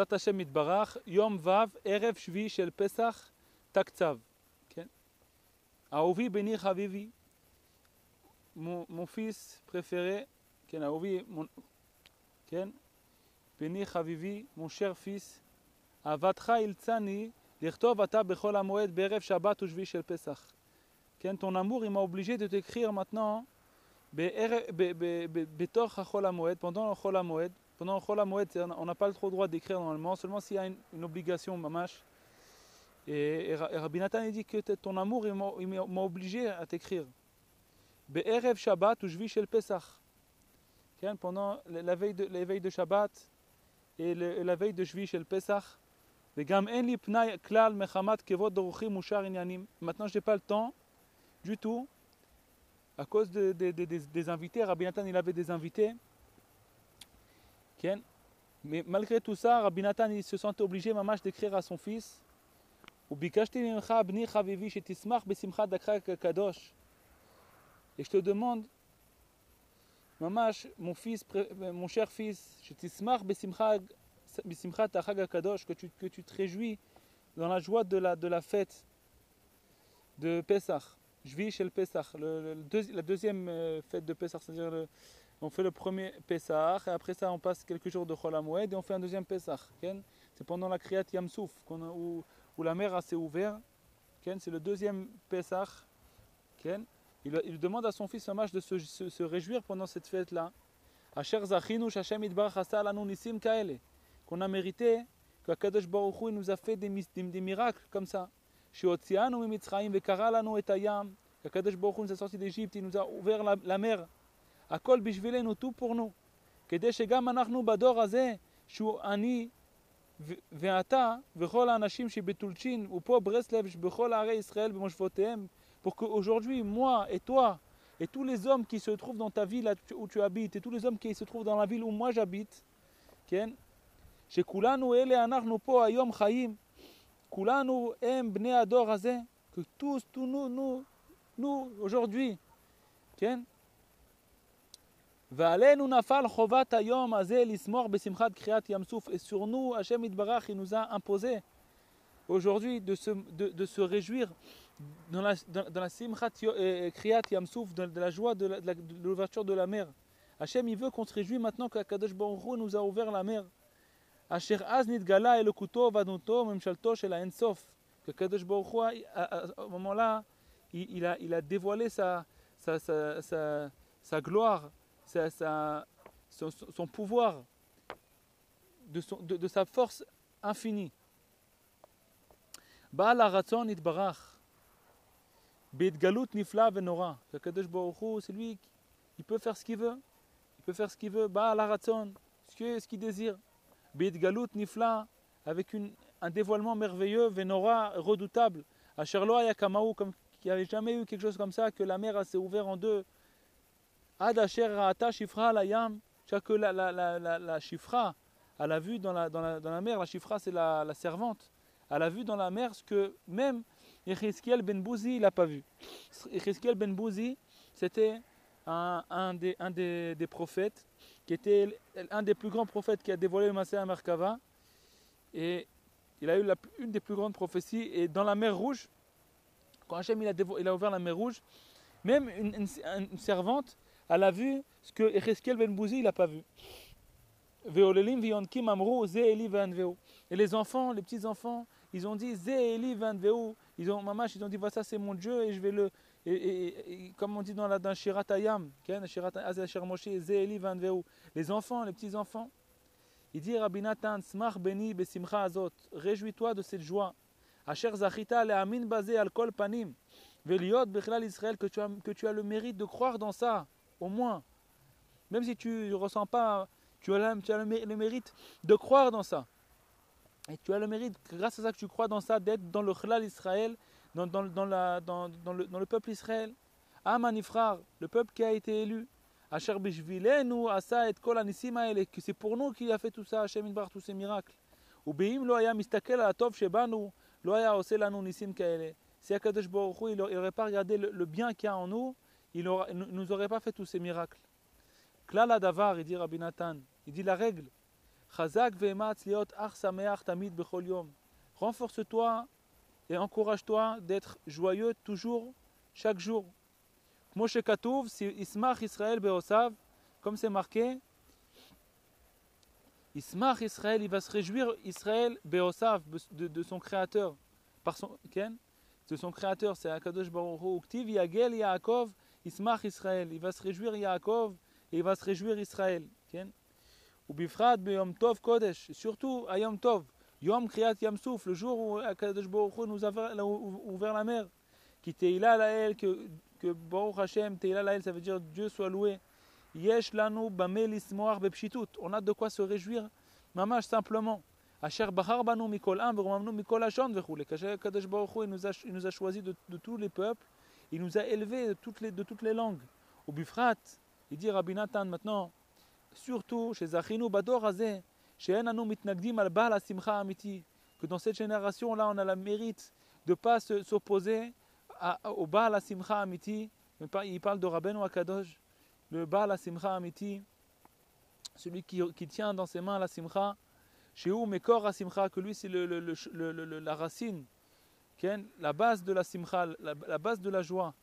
בעזרת השם יתברך, יום ו', ערב שביעי של פסח, תקצב. כן? אהובי בני חביבי, fils préféré, כן, אהובי, כן? בני חביבי, cher fils, אהבתך אילצני לכתוב אתה בחול המועד בערב שבת ושביעי של פסח. כן, ton amour, il m'a obligé de t'écrire maintenant בתוך החול המועד, pendant החול המועד, Pendant Chol on n'a pas trop le droit d'écrire normalement, seulement s'il y a une, une obligation, mamash. Et, et, et Rabbi Nathan dit que ton amour m'a obligé à t'écrire. Be'erev Shabbat ou Jvish el Pesach. Pendant la veille de, la veille de Shabbat et, le, et la veille de Jvish el Pesach. Maintenant, je n'ai pas le temps du tout. À cause de, de, de, des invités, Rabbi Nathan, il avait des invités. Mais malgré tout ça, Rabbi Nathan, se sentait obligé, mamash, d'écrire à son fils. Et je te demande, mamash, mon fils, mon cher fils, que tu, que tu te réjouis dans la joie de la, de la fête de Pesach. Jvi chez le le, le, la deuxième euh, fête de Pesach, c'est-à-dire on fait le premier Pessah, et après ça, on passe quelques jours de Cholamoued, et on fait un deuxième Pessah. C'est pendant la Kriyat Yamsouf, où, où la mer s'est ouverte. C'est le deuxième Pessah. Il, demande à son fils Hamash de se, réjouir pendant cette fête-là. Qu'on a mérité, que Kadosh Baruch nous a fait des, des, des miracles comme ça. Que Kadosh Baruch nous a sorti d'Égypte, il nous a ouvert la mer. הכל בשבילנו, pour nous, כדי שגם אנחנו בדור הזה, שהוא אני ואתה וכל האנשים שבטולצ'ין ופה ברסלב, בכל ערי ישראל במושבותיהם, pour qu'aujourd'hui, moi et toi, et tous les hommes qui se trouvent dans ta ville où tu habites, et tous les hommes qui se trouvent dans la ville où moi j'habite, כן? שכולנו אלה אנחנו פה היום חיים כולנו הם בני הדור הזה, que tous, tous nous, nous, nous, aujourd'hui, כן? ועלינו נפל חובת היום הזה לשמוח בשמחת קריאת ים סוף. Et sur nous, Hachem Yitbarach, il nous a imposé aujourd'hui de se, de, de se réjouir dans la, dans, dans la simchat kriyat yam souf, de, de la joie de l'ouverture de, de, la mer. Hachem, il veut qu'on se réjouisse maintenant que Kadosh Baruch Hu nous a ouvert la mer. אשר אז נתגלה אלוקותו ועדנותו וממשלתו של האינסוף. Que Kadosh Baruch Hu, à ce moment-là, il, il, a, il a dévoilé sa, sa, sa, sa, sa gloire, son, pouvoir, de, son, de, de, sa force infinie. C'est lui qui il peut faire ce qu'il veut. Il peut faire ce qu'il veut. ce qu'il ce qu'il désire. Nifla, avec un dévoilement merveilleux, Venora, redoutable. À Sherloa Yakamaou, comme qu'il n'y avait jamais eu quelque chose comme ça, que la mer s'est ouverte en deux que la, la, la, la, la Shifra, elle a vu dans la, dans la, dans la mer, la Shifra c'est la, servante, elle a vu dans la mer ce que même Echeskiel Ben Bouzi n'a pas vu. Echeskiel Ben Bouzi, c'était un, des, prophètes qui était un des plus grands prophètes qui a dévoilé le Masséa Merkava. Et il a eu une des plus grandes prophéties. Et dans la mer Rouge, quand Hachem il a, ouvert la mer Rouge, même une, servante, elle a vu ce que Ezekiel Ben Bouzi n'a pas vu. Et les enfants, les petits enfants, ils ont dit Ils ont, mamash, ils ont dit, voilà, c'est mon Dieu et je vais le, et, comme on dit dans la dans Shirat Ayam, les enfants, les petits enfants, il dit Rabbi Nathan, Smach beni besimcha azot, réjouis-toi de cette joie. Asher zachita le'amin basé al kol panim, veliot bechlal Israël, que tu as le mérite de croire dans ça, au moins. Même si tu ne ressens pas, tu as, le, mérite de croire dans ça. Et tu as le mérite, grâce à ça que tu crois dans ça, d'être dans le Chlal Israël, dans, le, peuple Israël. Amanifrar, le peuple qui a été élu. Asher Bishvilenu, Asa et Kol Anisima, que c'est pour nous qu'il a fait tout ça, Hashem Inbar, tous ces miracles. Ou Beim lo aya mistakel ala tov shebanu, lo aya ose lanu nisim kaele. Si Akadosh Baruch Hu, il n'aurait pas regardé le bien qu'il y a en nous, il ne nous aurait pas fait tous ces miracles. Klala davar, il dit Rabbi Nathan, il dit la règle. Chazak ve'ematz liot ach sameach tamid bechol yom. Renforce-toi et encourage-toi d'être joyeux toujours, chaque jour. Moshe Katouv, si Ismach Israël beosav, comme c'est marqué, Ismach Israël, il va se réjouir Israël beosav de, de son créateur, par son, de son créateur, c'est Akadosh Baruch Hu, Uktiv Yagel Yaakov Ismach Israël, il va se réjouir Yaakov et il va se réjouir Israël. Ou Bifrat Beyom Tov Kodesh, surtout à Yom Tov, Yom Kriyat Yam Souf, le jour où Akadosh Baruch nous a ouvert la mer, qui Teila Lael, que, que Baruch Hashem, Teila Lael, ça veut dire Dieu soit loué. Yesh lanu bepshitut. On a de quoi se réjouir, mamash simplement. Asher bahar banu mikol am mikol ashon vechule. Kadosh Baruch il nous a, il nous a choisi de, de, tous les peuples, il nous a élevés de toutes les, langues. Au Bifrat, il dit Rabbi Nathan maintenant, surtout chez Zachinu Bador Azeh, chez Enanu mitnagdim al Baal Simcha Amiti, que dans cette génération-là, on a le mérite de ne pas s'opposer au Baal Simcha Amiti. Il parle de Rabbeinu Akadosh le Baal Simcha Amiti, celui qui, tient dans ses mains la Simcha, chez où Mekor Simcha, que lui c'est la racine, la base de la Simcha, la, base de la joie.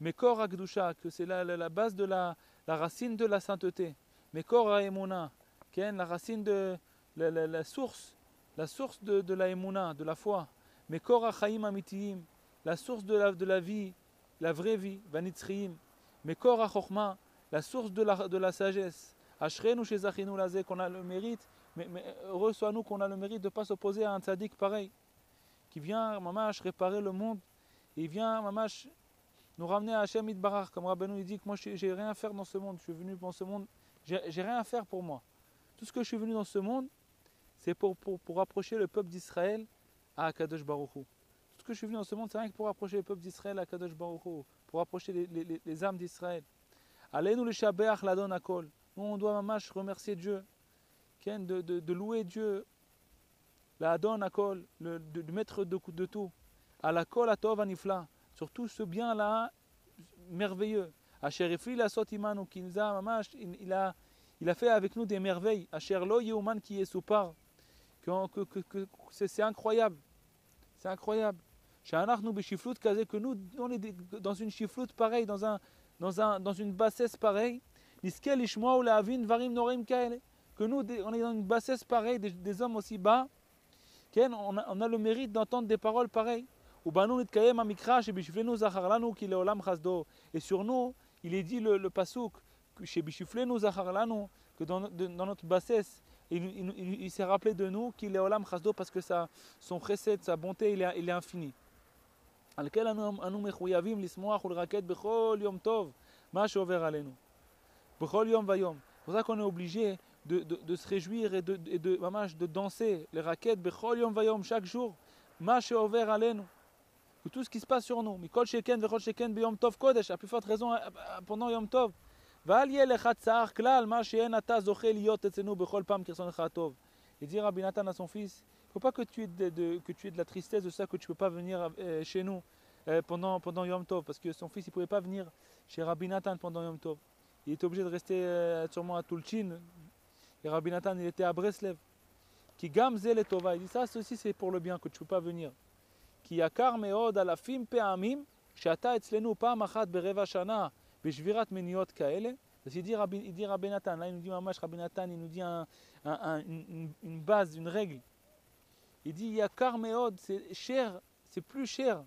Mekor Akdusha, que c'est la, base de la, racine de la sainteté. Mekor Emuna, la racine de la, source, la source de, la Emuna, de la foi. Mekor Chaim Amitiyim, la source de la, de la vie, la vraie vie, Vanitzriim. Mekor Chokma, la source de la, de la sagesse. Ashrenu chez Lazé, qu'on a le mérite, heureux soit-nous qu'on a le mérite de ne pas s'opposer à un tzaddik pareil, qui vient, mamash, réparer le monde, et vient, mamash, nous ramener à Hachem Idbarach, comme Rabbeinu il dit que moi j'ai rien à faire dans ce monde, je suis venu dans ce monde, j'ai rien à faire pour moi. Tout ce que je suis venu dans ce monde, c'est pour, pour, pour rapprocher le peuple d'Israël à Akadosh Baruch Tout ce que je suis venu dans ce monde, c'est rien que pour rapprocher le peuple d'Israël à Akadosh Baruch pour rapprocher les, les, les âmes d'Israël. Allez-nous le shabeach la akol. Nous, on doit mamash remercier Dieu, de, de louer Dieu, la adon akol, le, de, de tout. À la kol atov anifla, sur tout ce bien-là merveilleux. Asher la qui nous a il, a, il a fait avec nous des merveilles. Asher lo yehuman qui est sous part. Que, que, c'est incroyable. C'est incroyable. Que nous, on est dans une chifloute pareille, dans un, dans, un, dans une bassesse pareille, que nous, on est dans une bassesse pareille, des hommes aussi bas, on a, on a le mérite d'entendre des paroles pareilles. Et sur nous, il est dit le, le pasouk, que dans, de, dans notre bassesse, il, il, il, il s'est rappelé de nous qu'il est olam chasdo parce que sa, son chesed, sa bonté, il est, il est infini. C'est pour ça qu'on est obligé de, de, de se réjouir et de, et de, de, de danser les raquettes בכל יום ויום, chaque jour. מה שעובר עלינו. Que tout ce qui se passe sur nous. מכל שכן וכל שכן ביום טוב קודש, à plus forte raison pendant יום טוב. ואל יהיה לך צער כלל מה שאין אתה זוכה להיות אצלנו בכל פעם כרצונך הטוב. Et dit Rabbi Nathan à son fils, faut pas que tu aies de, de, que tu aies de la tristesse de ça que tu peux pas venir euh, chez nous euh, pendant, pendant Yom Tov, parce que son fils il pouvait pas venir chez Rabbi Nathan pendant Yom Tov. Il était obligé de rester euh, sûrement à Tulchin, et Rabbi Nathan, il était à Breslev. Qui gamzel et tova. Il dit ça, ceci c'est pour le bien que tu ne peux pas venir. Qui yakar meod alafim pe'amim, shata etzlenu pam achat bereva shana, bishvirat meniot kaele. Il dit Rabbi, il dit Rabbi Nathan, là il nous dit Mamash Rabbi Nathan, il nous dit un, un, un, une, une base, une règle. Il dit Yakar Meod, c'est cher, c'est plus cher.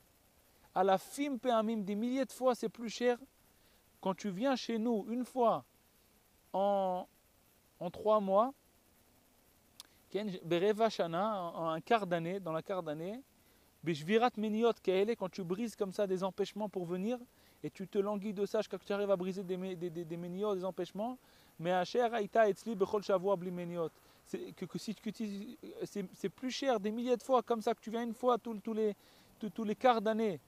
À la fim pe'amim, des milliers de fois, c'est plus cher. Quand tu viens chez nous une fois en, en trois mois, en un quart d'année, dans la quart d'année, quand tu brises comme ça des empêchements pour venir, et tu te languis de ça quand tu arrives à briser des, des, des, empêchements, mais Asher Aïta Meniot que, que, si tu c'est plus cher des milliers de fois comme ça que tu viens une fois tous, les, quarts d'année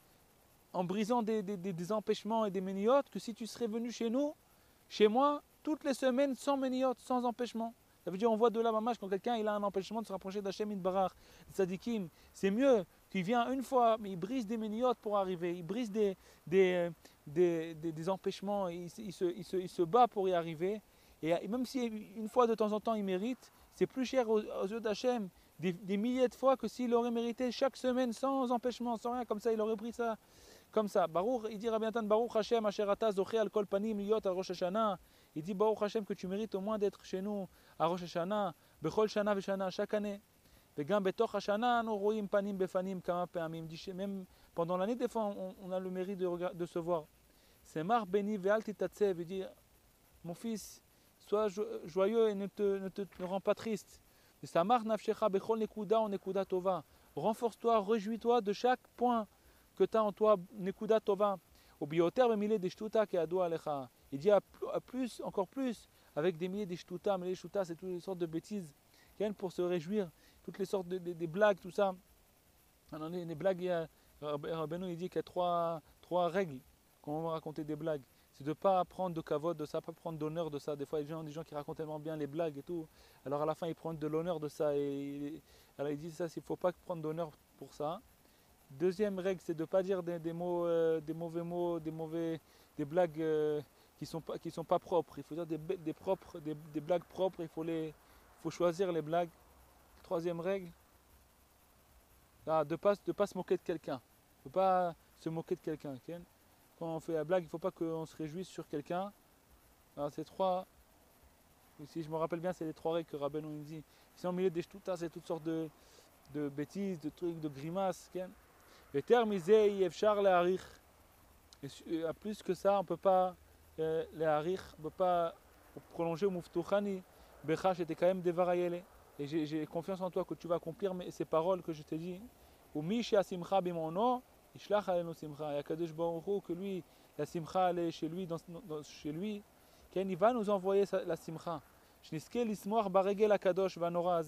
en brisant des, empêchements et des méniotes que si tu serais venu chez nous, chez moi, toutes les semaines sans méniotes, sans empêchement. Ça veut dire on voit de la mamage quand quelqu'un il a un empêchement de se rapprocher d'Hachem Barar, Sadikim, c'est mieux. Tu viens une fois, mais il brise des méniotes pour arriver, il brise des, des, des, des empêchements, il, se, il, se, il se bat pour y arriver. Et même si une fois de temps en temps il mérite, c'est plus cher aux, yeux d'Hachem des, milliers de fois que s'il aurait mérité chaque semaine sans empêchement, sans rien, comme ça, il aurait pris ça comme ça. Baruch, il dit Rabbi Baruch Hashem, Asherata, Zoché, al Kol Panim, al Rosh Hashanah. Il dit Baruch Hashem que tu mérites au moins d'être chez nous à Rosh Hashanah, Bechol Shana Veshana, chaque année. Hashanah, Même pendant l'année, des fois, on, a le mérite de, se voir. C'est Mar Beni Veal Titatsev. Il dit Mon fils, sois joyeux et ne te, ne te ne rends pas triste. Nafshecha Bechol Nekuda, on Nekuda Tova. Renforce-toi, réjouis-toi de chaque point que tu as en toi, Nekuda Tova. Au Alecha. Il dit à plus, encore plus, avec des milliers de shtuta. Mais les shtuta, c'est toutes les sortes de bêtises. Pour se réjouir toutes les sortes de, blagues, tout ça. Alors, les, blagues, il y a, il dit qu'il y a trois, trois règles quand on va raconter des blagues. C'est de ne pas prendre de cavote de ça, pas prendre d'honneur de ça. Des fois, il y a des gens qui racontent tellement bien les blagues et tout. Alors à la fin, ils prennent de l'honneur de ça. Et, alors ils disent ça, il ne faut pas prendre d'honneur pour ça. Deuxième règle, c'est de ne pas dire des, des mots, euh, des mauvais mots, des mauvais, des blagues euh, qui sont, sont pas propres. Il faut dire des, des propres, des, des, blagues propres. Il faut, les, faut choisir les blagues. Troisième règle, ah, de ne pas, de pas se moquer de quelqu'un. Il ne faut pas se moquer de quelqu'un. Quand on fait la blague, il ne faut pas qu'on se réjouisse sur quelqu'un. Alors ces trois, si je me rappelle bien, c'est les trois règles que Rabbeinu nous dit. Sinon, au milieu des shtutas, c'est toutes sortes de, de bêtises, de trucs, de grimaces. Et termisé, yefchar le harich. Et à plus que ça, on ne peut pas j'étais quand même dévarayele et j'ai confiance en toi que tu vas accomplir ces paroles que je t'ai dit. Ou Misha Simcha bimono, Ishlach alenu Simcha. Et Akadosh Baruch que lui, la Simcha elle est chez lui, dans, dans, chez lui, il va nous envoyer la Simcha. Shniske l'ismoir baregel Akadosh vanora.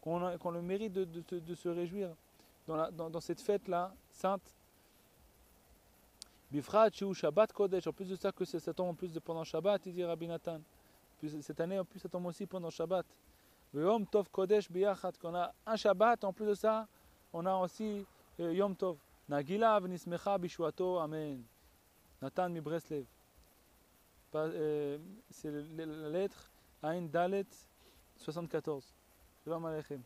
Qu'on qu le mérite de, de, de, se réjouir dans, la, dans, dans cette fête-là, sainte. Bifrat Shu Shabbat Kodesh. En plus de ça, que ça tombe en plus de pendant Shabbat, il dit Rabbi Nathan. Cette année, en plus, ça tombe aussi pendant Shabbat. Yom Tov Kodesh Biyachat, qu'on a un Shabbat, en plus de ça, on a aussi euh, Yom Tov. Nagila v'nismecha bishwato, Amen. Nathan mi Breslev. Euh, c'est la lettre Ain Dalet 74. Shalom Aleichem.